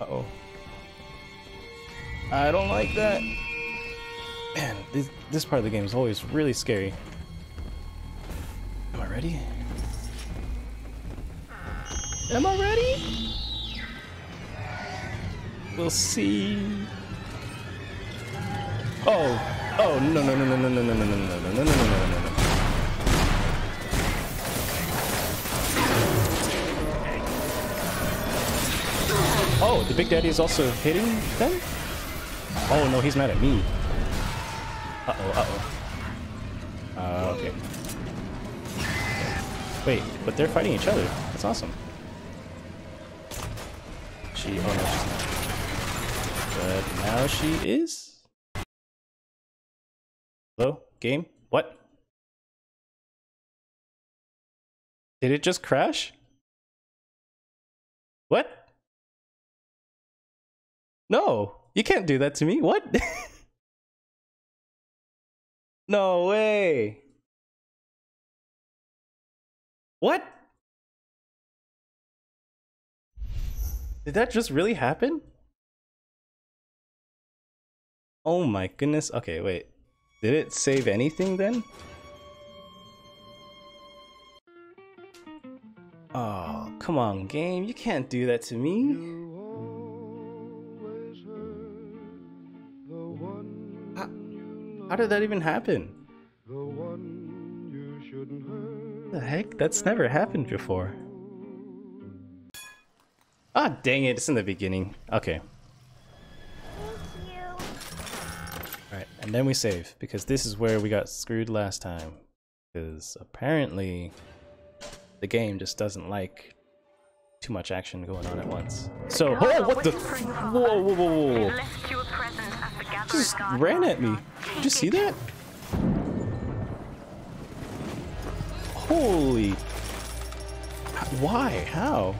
Uh-oh. I don't like that. Man, this, this part of the game is always really scary. Am I ready? Am I ready? We'll see. Oh, oh no no no no no no no no no no no no no no no Oh, the Big Daddy is also hitting them? Oh no, he's mad at me. Uh-oh, uh-oh. Uh, okay. Wait, but they're fighting each other. That's awesome. She, oh no, she's not. But now she is? Hello? Game? What? Did it just crash? What? No, you can't do that to me. What? no way. What? Did that just really happen? Oh my goodness. Okay, wait. Did it save anything then? Oh, come on, game. You can't do that to me. How did that even happen? The heck? That's never happened before. Ah, dang it, it's in the beginning. Okay. Alright, and then we save, because this is where we got screwed last time. Because apparently, the game just doesn't like too much action going on at once. So, oh, what the? Whoa, whoa, whoa, whoa. Just ran at me. Did you see that? Holy. Why? How?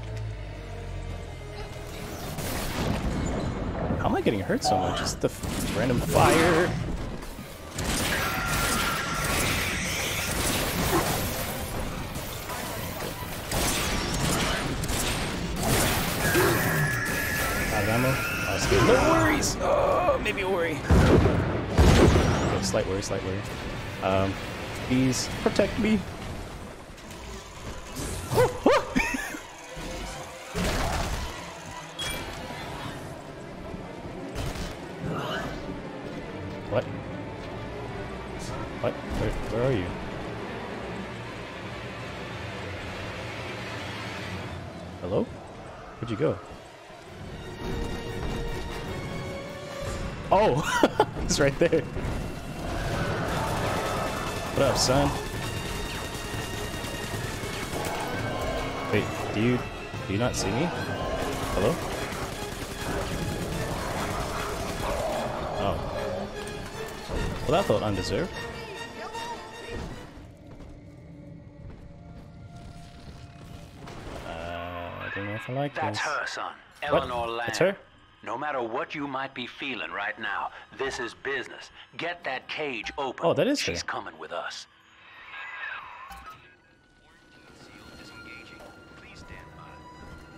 How am I getting hurt so much? Just the random fire. No worries. Oh, maybe a worry. Slight worry, slight worry. Um, please protect me. what? What? Where, where are you? Hello? Where'd you go? Oh! He's right there. What up, son? Wait, do you do you not see me? Hello? Oh. Well, that felt undeserved. Uh, I don't know if I like That's this. her, son. What? Eleanor Lamb. That's her? No matter what you might be feeling right now, this is business. Get that cage open. Oh, that is She's her. coming with us.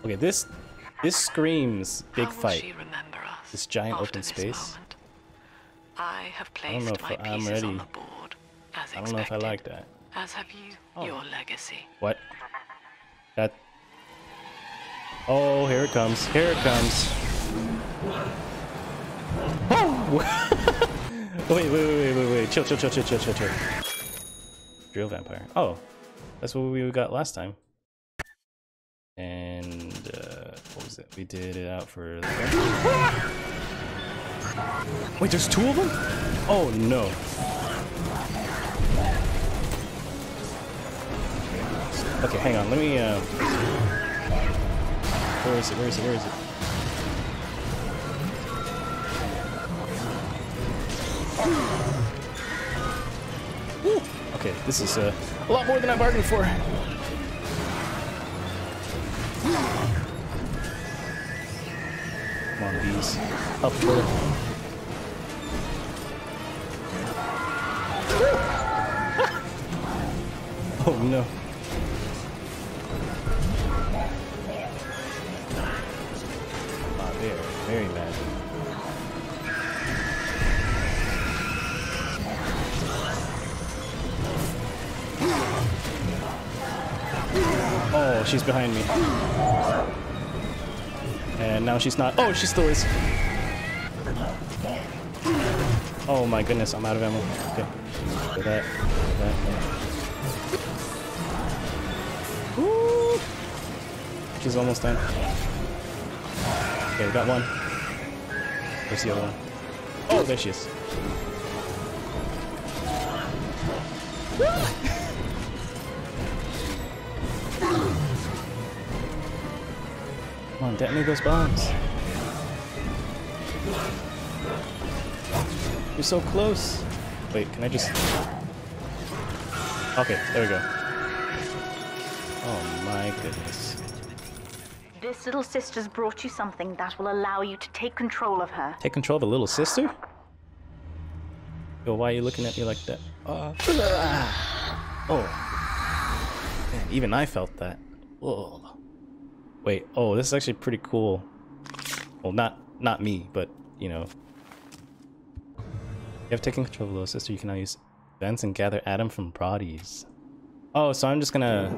Okay, this this screams big How will fight. she remember us This giant open this space. moment? I have I don't know placed if my I'm ready. on the board, as I don't know if I like that. As have you, Oh. your legacy. What? That. Oh, here it comes. Here it comes. Oh! wait, wait, wait, wait, wait, wait. Chill, chill, chill, chill, chill, chill, chill. Drill vampire. Oh, that's what we got last time. And uh, what was it? We did it out for. Wait, there's two of them? Oh no. Okay, hang on. Let me. Uh... Where is it? Where is it? Where is it? Okay, this is uh, a lot more than I bargained for. Come on, bees. Up oh no. Oh, she's behind me. And now she's not. Oh, she still is. Oh my goodness, I'm out of ammo. Okay. That. That. yeah. Woo! She's almost done. Okay, we got one. Where's the other one? Oh, there she is. Come on, detonate those bombs. You're so close. Wait, can I just... Okay, there we go. Oh my goodness. This little sister's brought you something that will allow you to take control of her. Take control of a little sister? Yo, why are you looking at me like that? Uh, oh. Man, even I felt that. Whoa. Wait, oh, this is actually pretty cool. Well, not not me, but, you know. You have taken control of little sister, you can now use vents and gather Adam from bodies. Oh, so I'm just gonna...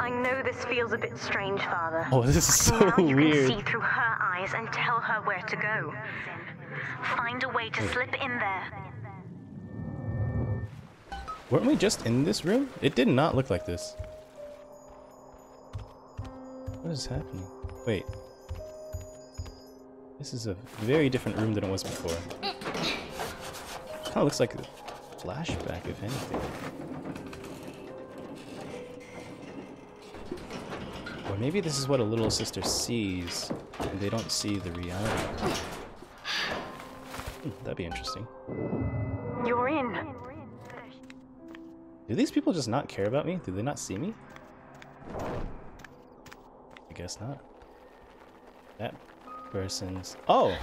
I know this feels a bit strange, Father. Oh, this is so now you weird. can see through her eyes and tell her where to go. Find a way to slip in there. Weren't we just in this room? It did not look like this. What is happening? Wait. This is a very different room than it was before. Kind of looks like a flashback, if anything. Or maybe this is what a little sister sees, and they don't see the reality. Hmm, that'd be interesting. You're in. Do these people just not care about me? Do they not see me? I guess not. That person's... Oh!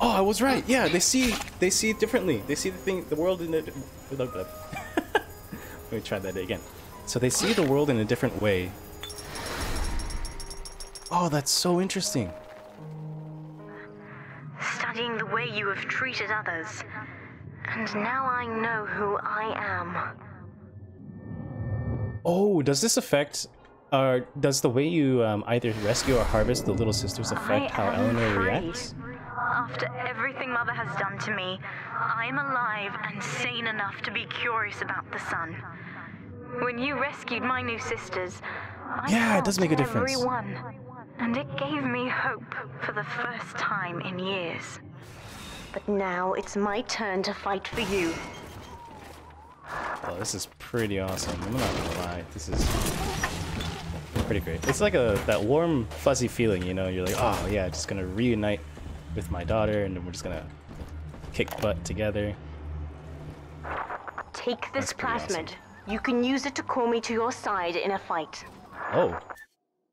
Oh, I was right! Yeah, they see they see it differently. They see the thing, the world in a... Let me try that again. So they see the world in a different way. Oh, that's so interesting. Studying the way you have treated others. And now I know who I am. Oh, does this affect... Uh, does the way you um, either rescue or harvest the little sisters affect I how Eleanor reacts? After everything Mother has done to me, I'm alive and sane enough to be curious about the sun. When you rescued my new sisters, I Yeah, it does make a difference. Everyone, and it gave me hope for the first time in years. But now it's my turn to fight for you. Oh, this is pretty awesome. I'm not gonna lie. This is pretty great. It's like a that warm, fuzzy feeling, you know? You're like, oh yeah, just gonna reunite with my daughter, and then we're just gonna kick butt together. Take this pretty awesome. plasmid. You can use it to call me to your side in a fight. Oh.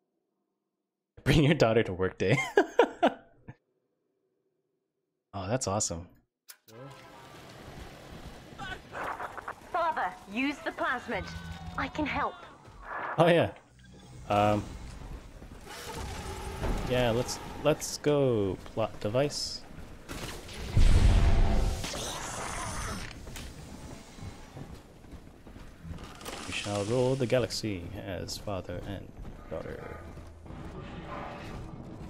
Bring your daughter to work day. oh, that's awesome. Father, use the plasmid. I can help. Oh yeah. Um. Yeah, let's let's go plot device. We shall rule the galaxy as father and daughter.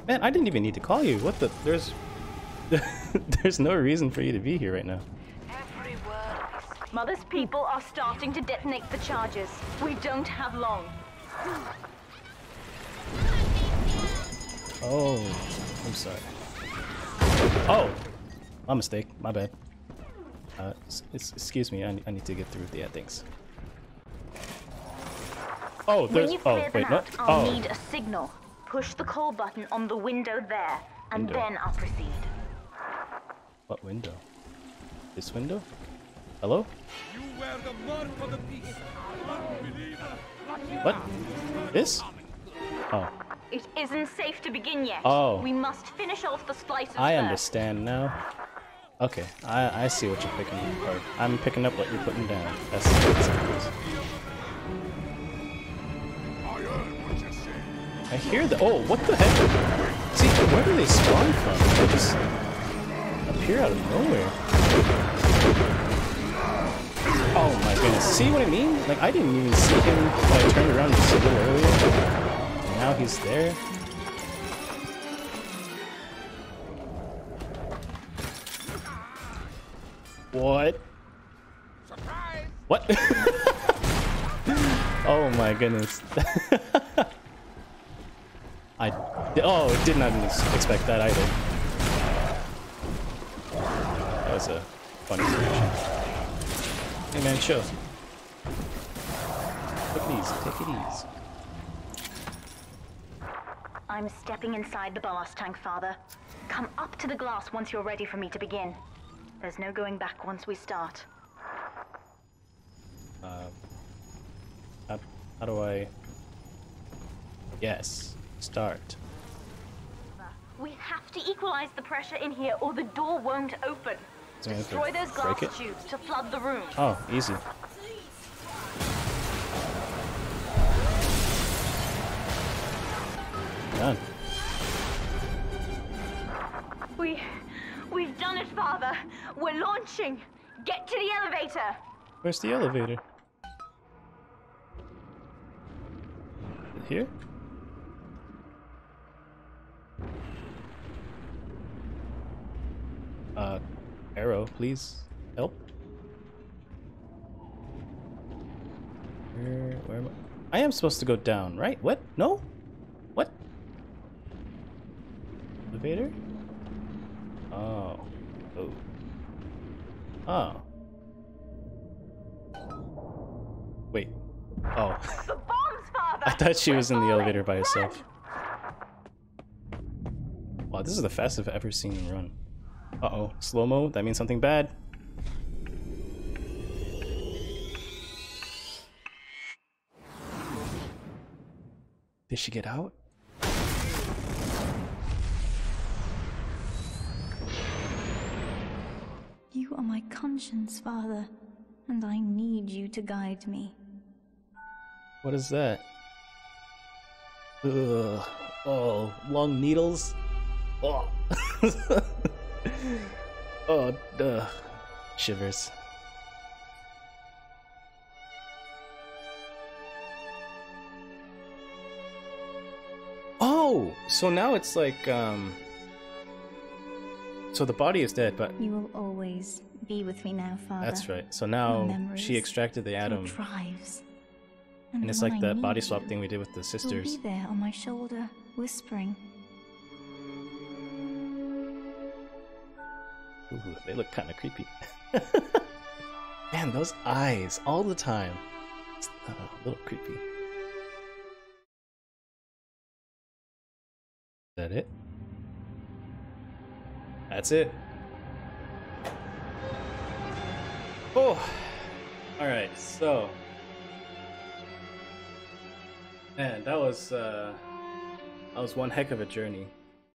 Man, I didn't even need to call you. What the? There's there's no reason for you to be here right now. Mother's people are starting to detonate the charges. We don't have long. Oh, I'm sorry. Oh, my mistake. My bad. Uh, s- s- excuse me. I, ne- I need to get through the things. Oh, When there's. you Oh, wait, them no. I'll Oh, need a signal. Push the call button on the window there, and Window. then I'll proceed. what window? This window? Hello? You wear It isn't safe to begin yet. Oh. We must finish off the splices I first. understand now. Okay, I I see what you're picking up. I'm picking up what you're putting down. That's, that's good. I what you. I hear the. Oh, what the heck? See, where do they spawn from? They just appear out of nowhere. Oh my goodness. See what I mean? Like, I didn't even see him when I turned around just a little earlier. Now he's there. What? What? oh my goodness. I oh did not expect that either. That was a funny reaction. Hey man, chill. Take it easy, take it easy. I'm stepping inside the ballast tank, Father. Come up to the glass once you're ready for me to begin. There's no going back once we start. Uh, how, how do I? Yes, start. We have to equalize the pressure in here or the door won't open. So I have to Destroy those glass tubes to flood the room. Oh, easy. Done. We... We've done it, Father. We're launching. Get to the elevator. Where's the elevator? Here? Uh, arrow, please. Help. Where, where am I? I am supposed to go down, right? What? No? What? Elevator? Oh. Oh. Oh. Wait. Oh. The bombs, Father. I thought she was in the elevator by herself. Wow, this is the fastest I've ever seen him run. Uh-oh. Slow-mo? That means something bad. Did she get out? My conscience, Father, and I need you to guide me. What is that? Ugh. Oh, long needles? Oh. oh, duh. Shivers. Oh, so now it's like, um... So the body is dead, but You will always be with me now, Father. that's right. So now she extracted the Adam, drives. and it's like I the body swap thing we did with the You'll sisters. be there on my shoulder, whispering. Ooh, they look kind of creepy. Man, those eyes all the time. It's uh, a little creepy. Is that it? That's it. Oh, all right. So, man, that was uh, that was one heck of a journey.